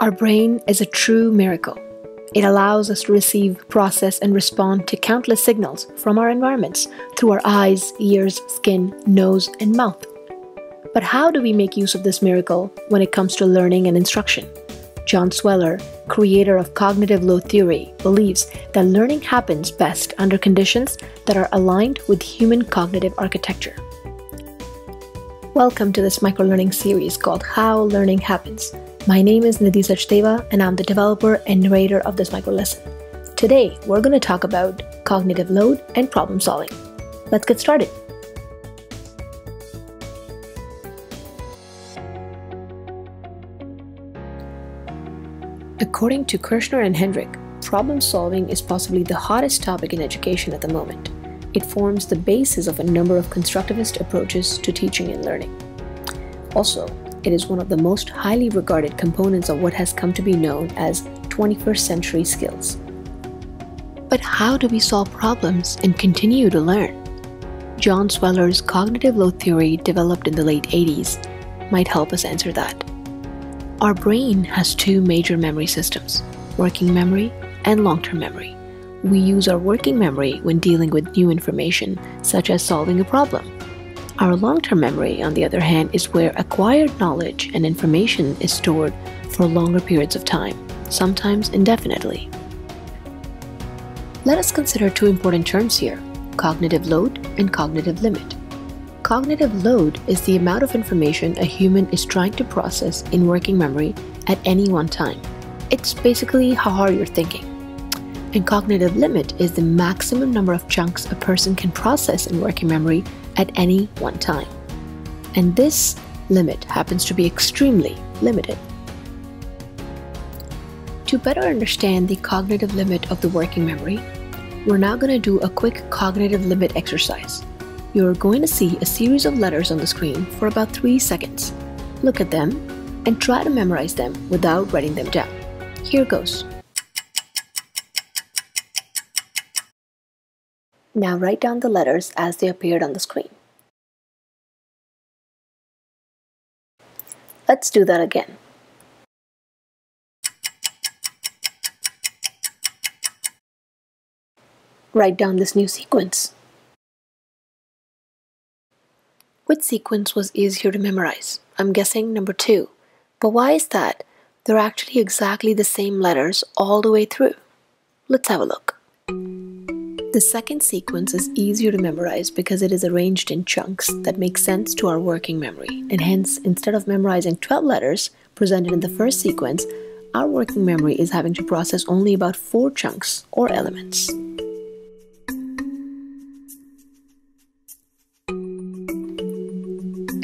Our brain is a true miracle. It allows us to receive, process, and respond to countless signals from our environments through our eyes, ears, skin, nose, and mouth. But how do we make use of this miracle when it comes to learning and instruction? John Sweller, creator of cognitive load theory, believes that learning happens best under conditions that are aligned with human cognitive architecture. Welcome to this microlearning series called How Learning Happens my name is Nidhi Sachdeva, and I'm the developer and narrator of this micro lesson. Today, we're going to talk about cognitive load and problem solving. Let's get started. According to Kirschner and Hendrick, problem solving is possibly the hottest topic in education at the moment. It forms the basis of a number of constructivist approaches to teaching and learning. Also, it is one of the most highly regarded components of what has come to be known as 21st century skills. But how do we solve problems and continue to learn? John Sweller's cognitive load theory, developed in the late 80s, might help us answer that. Our brain has two major memory systems working memory and long term memory. We use our working memory when dealing with new information, such as solving a problem. Our long term memory, on the other hand, is where acquired knowledge and information is stored for longer periods of time, sometimes indefinitely. Let us consider two important terms here cognitive load and cognitive limit. Cognitive load is the amount of information a human is trying to process in working memory at any one time. It's basically how hard you're thinking. And cognitive limit is the maximum number of chunks a person can process in working memory at any one time. And this limit happens to be extremely limited. To better understand the cognitive limit of the working memory, we're now going to do a quick cognitive limit exercise. You're going to see a series of letters on the screen for about 3 seconds. Look at them and try to memorize them without writing them down. Here goes. Now write down the letters as they appeared on the screen. Let's do that again. Write down this new sequence. Which sequence was easier to memorize? I'm guessing number two. But why is that? They're actually exactly the same letters all the way through. Let's have a look. The second sequence is easier to memorize because it is arranged in chunks that make sense to our working memory, and hence, instead of memorizing 12 letters presented in the first sequence, our working memory is having to process only about 4 chunks or elements.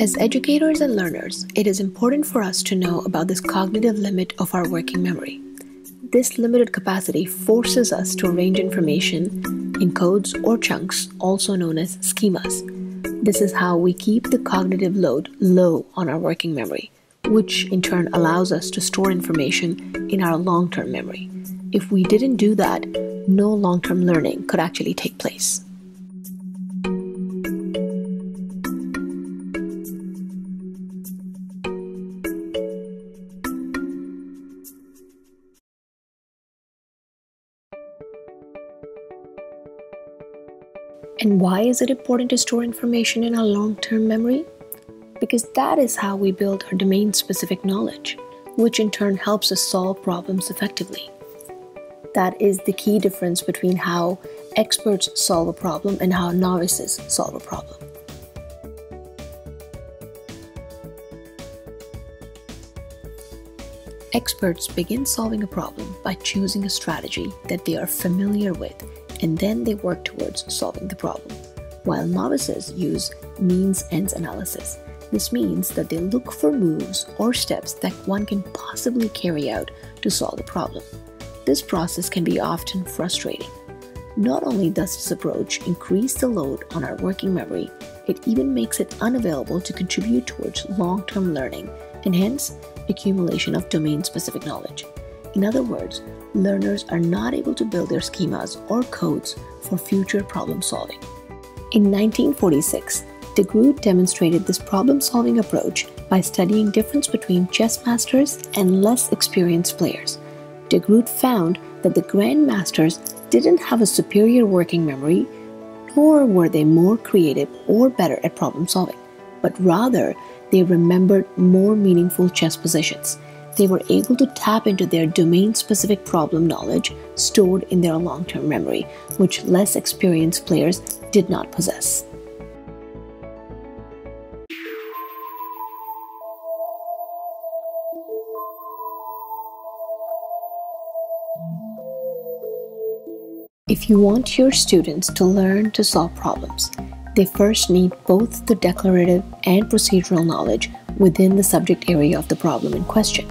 As educators and learners, it is important for us to know about this cognitive limit of our working memory. This limited capacity forces us to arrange information in codes or chunks, also known as schemas. This is how we keep the cognitive load low on our working memory, which in turn allows us to store information in our long term memory. If we didn't do that, no long term learning could actually take place. And why is it important to store information in our long term memory? Because that is how we build our domain specific knowledge, which in turn helps us solve problems effectively. That is the key difference between how experts solve a problem and how novices solve a problem. Experts begin solving a problem by choosing a strategy that they are familiar with and then they work towards solving the problem, while novices use means ends analysis. This means that they look for moves or steps that one can possibly carry out to solve the problem. This process can be often frustrating. Not only does this approach increase the load on our working memory, it even makes it unavailable to contribute towards long term learning and hence accumulation of domain specific knowledge. In other words, learners are not able to build their schemas or codes for future problem solving. In 1946, de Groot demonstrated this problem solving approach by studying difference between chess masters and less experienced players. De Groot found that the grandmasters didn't have a superior working memory, nor were they more creative or better at problem solving, but rather they remembered more meaningful chess positions. They were able to tap into their domain specific problem knowledge stored in their long term memory, which less experienced players did not possess. If you want your students to learn to solve problems, they first need both the declarative and procedural knowledge within the subject area of the problem in question.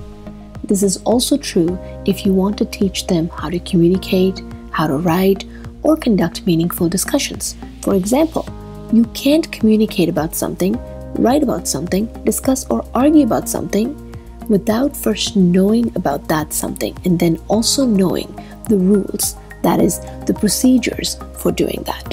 This is also true if you want to teach them how to communicate, how to write, or conduct meaningful discussions. For example, you can't communicate about something, write about something, discuss or argue about something without first knowing about that something and then also knowing the rules that is, the procedures for doing that.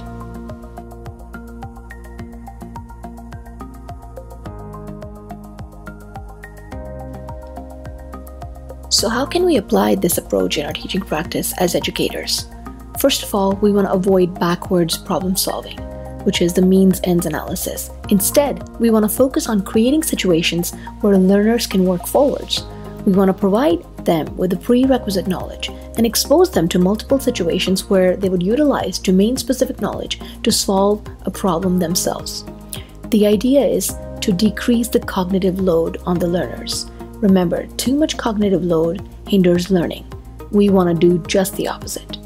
So, how can we apply this approach in our teaching practice as educators? First of all, we want to avoid backwards problem solving, which is the means ends analysis. Instead, we want to focus on creating situations where learners can work forwards. We want to provide them with the prerequisite knowledge and expose them to multiple situations where they would utilize domain specific knowledge to solve a problem themselves. The idea is to decrease the cognitive load on the learners. Remember, too much cognitive load hinders learning. We want to do just the opposite.